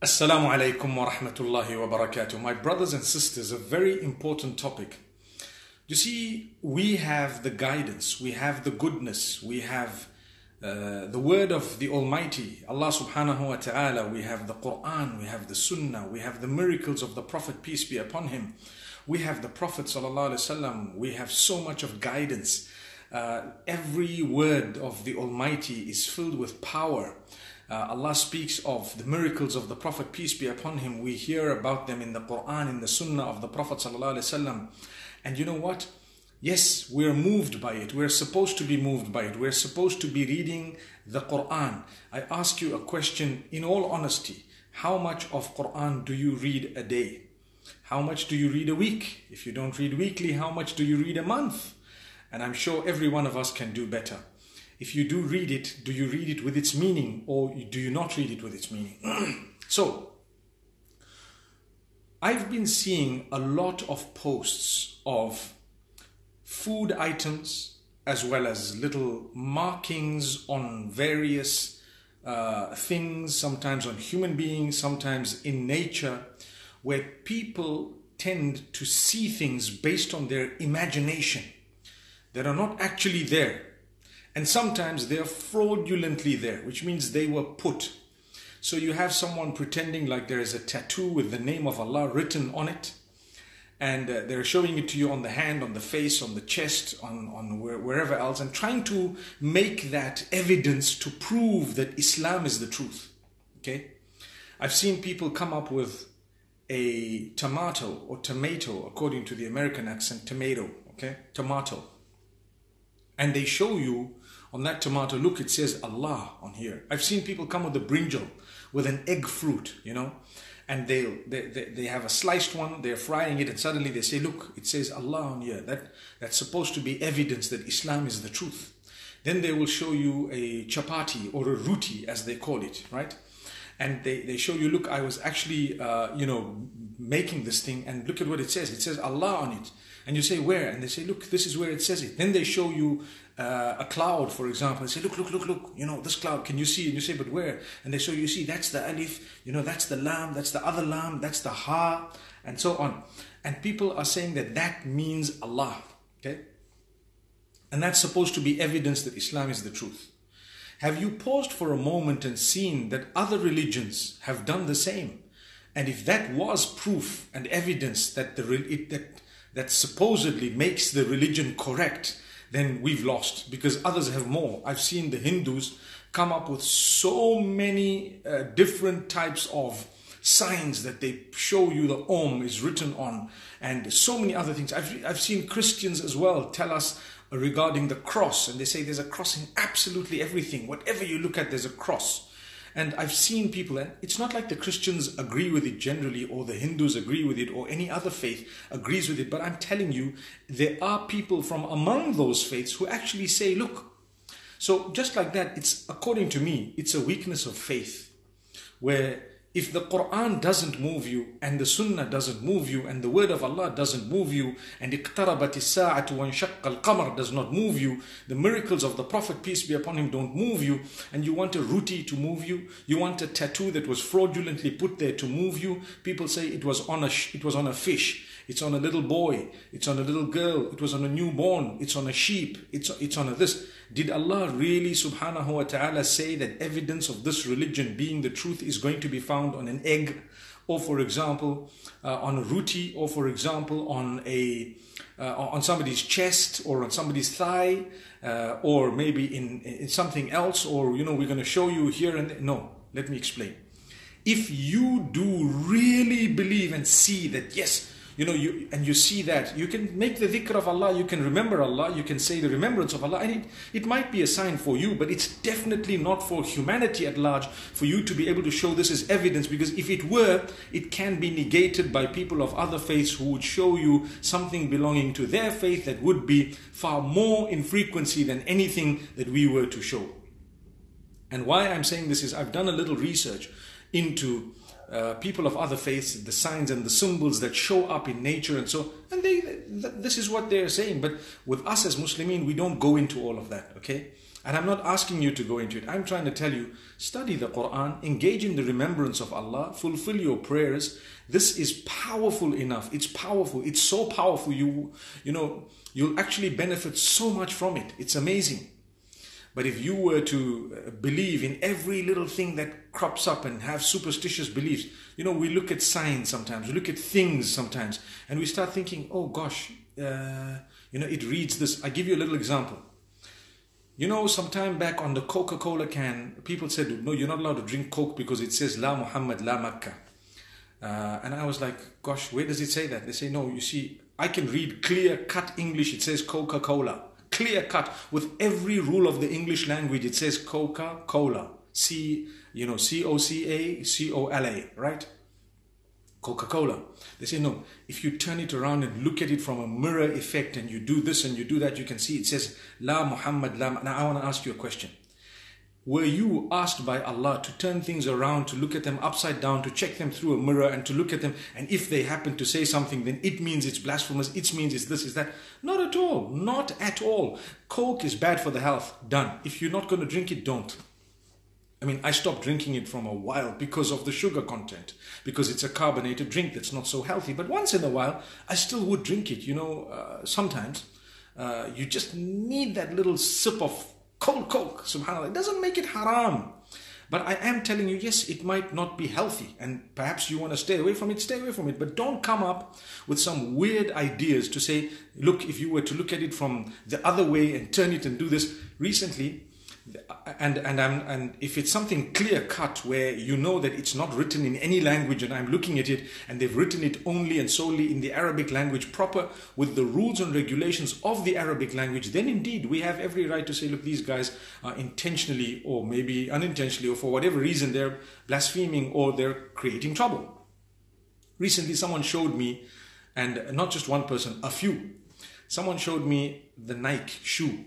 Assalamu alaikum wa rahmatullahi wa barakatuh. My brothers and sisters, a very important topic. You see, we have the guidance, we have the goodness, we have uh, the word of the Almighty, Allah subhanahu wa ta'ala, we have the Quran, we have the Sunnah, we have the miracles of the Prophet, peace be upon him. We have the Prophet sallallahu we have so much of guidance. Uh, every word of the Almighty is filled with power. Uh, Allah speaks of the miracles of the Prophet, peace be upon him. We hear about them in the Quran, in the Sunnah of the Prophet. And you know what? Yes, we're moved by it. We're supposed to be moved by it. We're supposed to be reading the Quran. I ask you a question in all honesty. How much of Quran do you read a day? How much do you read a week? If you don't read weekly, how much do you read a month? And I'm sure every one of us can do better if you do read it, do you read it with its meaning or do you not read it with its meaning? so, I've been seeing a lot of posts of food items as well as little markings on various uh, things, sometimes on human beings, sometimes in nature, where people tend to see things based on their imagination that are not actually there and sometimes they're fraudulently there, which means they were put. So you have someone pretending like there is a tattoo with the name of Allah written on it. And uh, they're showing it to you on the hand, on the face, on the chest, on, on where, wherever else, and trying to make that evidence to prove that Islam is the truth. Okay? I've seen people come up with a tomato or tomato, according to the American accent, tomato, okay? Tomato. And they show you on that tomato, look, it says Allah on here. I've seen people come with a brinjal, with an egg fruit, you know, and they they, they have a sliced one, they're frying it, and suddenly they say, look, it says Allah on here. That, that's supposed to be evidence that Islam is the truth. Then they will show you a chapati or a roti, as they call it, right? And they, they show you, look, I was actually, uh, you know, making this thing, and look at what it says. It says Allah on it. And you say, where? And they say, look, this is where it says it. Then they show you uh, a cloud, for example, and say, look, look, look, look, you know, this cloud, can you see? And you say, but where? And they show you, see, that's the alif, you know, that's the lam, that's the other lam, that's the ha, and so on. And people are saying that that means Allah, okay? And that's supposed to be evidence that Islam is the truth. Have you paused for a moment and seen that other religions have done the same? And if that was proof and evidence that the it, that that supposedly makes the religion correct, then we've lost because others have more. I've seen the Hindus come up with so many uh, different types of signs that they show you the Om is written on and so many other things. I've, I've seen Christians as well tell us regarding the cross and they say there's a cross in absolutely everything. Whatever you look at, there's a cross. And I've seen people, and it's not like the Christians agree with it generally, or the Hindus agree with it, or any other faith agrees with it, but I'm telling you, there are people from among those faiths who actually say, look, so just like that, it's according to me, it's a weakness of faith where if the Quran doesn't move you and the Sunnah doesn't move you and the word of Allah doesn't move you and اقتربت الساعة وانشق القمر does not move you, the miracles of the Prophet peace be upon him don't move you and you want a roti to move you, you want a tattoo that was fraudulently put there to move you, people say it was on a it was on a fish, it's on a little boy, it's on a little girl, it was on a newborn, it's on a sheep, it's it's on a this. Did Allah really subhanahu wa ta'ala say that evidence of this religion being the truth is going to be found on an egg? Or for example uh, on a roti or for example on a uh, on somebody's chest or on somebody's thigh uh, or maybe in, in something else or you know we're going to show you here and there. no let me explain. If you do really believe and see that yes you know, you and you see that, you can make the dhikr of Allah, you can remember Allah, you can say the remembrance of Allah, and it, it might be a sign for you, but it's definitely not for humanity at large for you to be able to show this as evidence, because if it were, it can be negated by people of other faiths who would show you something belonging to their faith that would be far more in frequency than anything that we were to show. And why I'm saying this is I've done a little research into uh, people of other faiths, the signs and the symbols that show up in nature and so, and they, th- this is what they're saying. But with us as Muslimin, we don't go into all of that, okay? And I'm not asking you to go into it. I'm trying to tell you study the Quran, engage in the remembrance of Allah, fulfill your prayers. This is powerful enough. It's powerful. It's so powerful. You, you know, you'll actually benefit so much from it. It's amazing. But if you were to uh, believe in every little thing that crops up and have superstitious beliefs, you know, we look at signs sometimes, we look at things sometimes, and we start thinking, oh gosh, uh, you know, it reads this. I give you a little example. You know, some time back on the Coca Cola can, people said, no, you're not allowed to drink Coke because it says La Muhammad, La Makkah. Uh, and I was like, gosh, where does it say that? They say, no, you see, I can read clear cut English. It says Coca Cola. Clear cut with every rule of the English language. It says Coca Cola. C, you know, C O C A, C O L A, right? Coca Cola. They say, no, if you turn it around and look at it from a mirror effect and you do this and you do that, you can see it says, La Muhammad, La. Now, I want to ask you a question. Were you asked by Allah to turn things around, to look at them upside down, to check them through a mirror and to look at them? And if they happen to say something, then it means it's blasphemous, it means it's this, is that. Not at all. Not at all. Coke is bad for the health. Done. If you're not going to drink it, don't. I mean, I stopped drinking it from a while because of the sugar content, because it's a carbonated drink that's not so healthy. But once in a while, I still would drink it. You know, uh, sometimes uh, you just need that little sip of cold coke, subhanAllah. It doesn't make it haram. But I am telling you, yes, it might not be healthy, and perhaps you want to stay away from it, stay away from it. But don't come up with some weird ideas to say, look, if you were to look at it from the other way and turn it and do this. Recently, and and I'm and if it's something clear cut where you know that it's not written in any language and I'm looking at it and they've written it only and solely in the Arabic language proper with the rules and regulations of the Arabic language then indeed we have every right to say look these guys are intentionally or maybe unintentionally or for whatever reason they're blaspheming or they're creating trouble. Recently someone showed me and not just one person a few. Someone showed me the Nike shoe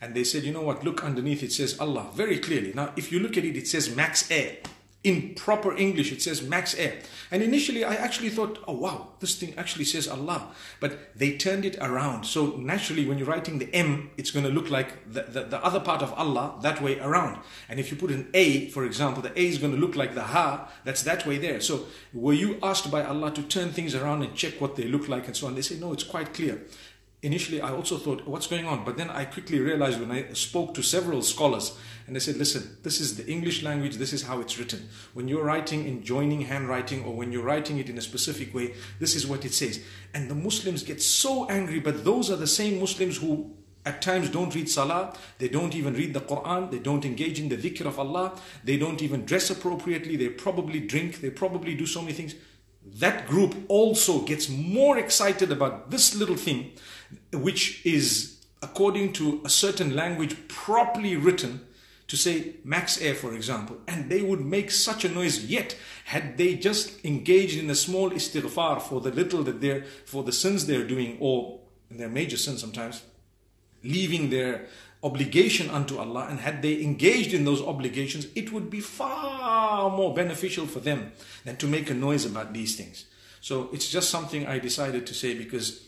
and they said, you know what, look underneath, it says Allah very clearly. Now, if you look at it, it says Max Air. In proper English, it says Max Air. And initially, I actually thought, oh wow, this thing actually says Allah. But they turned it around. So naturally, when you're writing the M, it's going to look like the, the, the other part of Allah that way around. And if you put an A, for example, the A is going to look like the Ha, that's that way there. So were you asked by Allah to turn things around and check what they look like and so on? They say, no, it's quite clear initially I also thought, what's going on? But then I quickly realized when I spoke to several scholars and they said, listen, this is the English language, this is how it's written. When you're writing in joining handwriting or when you're writing it in a specific way, this is what it says. And the Muslims get so angry, but those are the same Muslims who at times don't read Salah, they don't even read the Quran, they don't engage in the dhikr of Allah, they don't even dress appropriately, they probably drink, they probably do so many things. That group also gets more excited about this little thing which is according to a certain language properly written to say max air for example and they would make such a noise. Yet had they just engaged in a small istighfar for the little that they're for the sins they're doing or their major sins sometimes leaving their obligation unto Allah and had they engaged in those obligations it would be far more beneficial for them than to make a noise about these things. So it's just something I decided to say because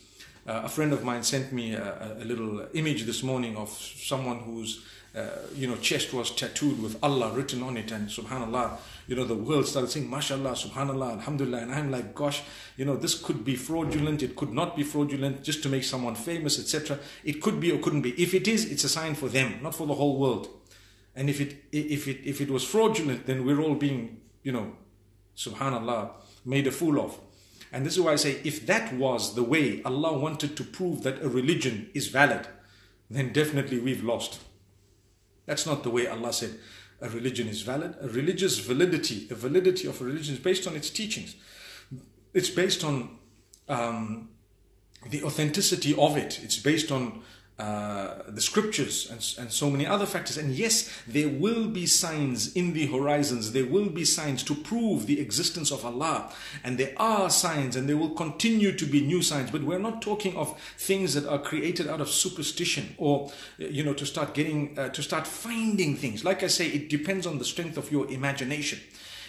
uh, a friend of mine sent me a, a, little image this morning of someone whose uh, you know chest was tattooed with Allah written on it and subhanallah. You know the world started saying mashallah subhanallah alhamdulillah. And I'm like gosh you know this could be fraudulent. It could not be fraudulent just to make someone famous etc it could be or couldn't be. If it is it's a sign for them not for the whole world. And if it if it if it was fraudulent then we're all being you know subhanallah made a fool of. And this is why I say if that was the way Allah wanted to prove that a religion is valid, then definitely we've lost. That's not the way Allah said a religion is valid. A religious validity, the validity of a religion is based on its teachings. It's based on um, the authenticity of it. It's based on uh, the scriptures and, and so many other factors. And yes, there will be signs in the horizons. There will be signs to prove the existence of Allah. And there are signs and there will continue to be new signs. But we're not talking of things that are created out of superstition or, you know, to start getting, uh, to start finding things. Like I say, it depends on the strength of your imagination.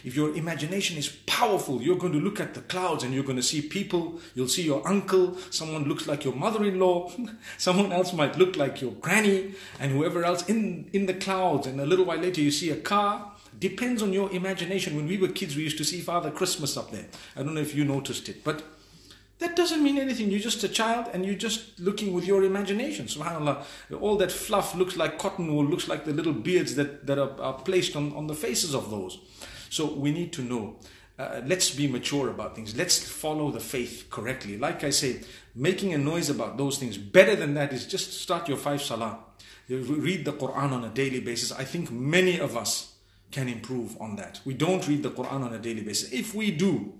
If your imagination is powerful, you're going to look at the clouds and you're going to see people. You'll see your uncle, someone looks like your mother in law, someone else might look like your granny, and whoever else in, in the clouds. And a little while later, you see a car. Depends on your imagination. When we were kids, we used to see Father Christmas up there. I don't know if you noticed it, but that doesn't mean anything. You're just a child and you're just looking with your imagination. SubhanAllah. All that fluff looks like cotton wool, looks like the little beards that, that are, are placed on, on the faces of those. So we need to know. Uh, let's be mature about things. Let's follow the faith correctly. Like I say, making a noise about those things, better than that is just start your five salah. You read the Quran on a daily basis. I think many of us can improve on that. We don't read the Quran on a daily basis. If we do,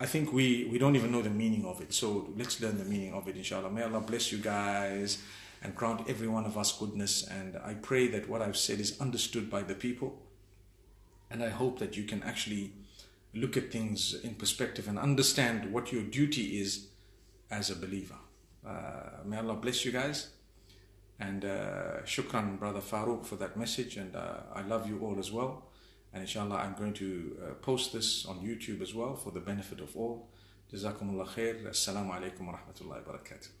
I think we, we don't even know the meaning of it. So let's learn the meaning of it, inshallah. May Allah bless you guys and grant every one of us goodness. And I pray that what I've said is understood by the people. And I hope that you can actually look at things in perspective and understand what your duty is as a believer. Uh, may Allah bless you guys. And uh, shukran, Brother Farooq, for that message. And uh, I love you all as well. And inshallah, I'm going to uh, post this on YouTube as well for the benefit of all. Jazakumullah khair. Assalamu alaikum wa rahmatullahi wa barakatuh.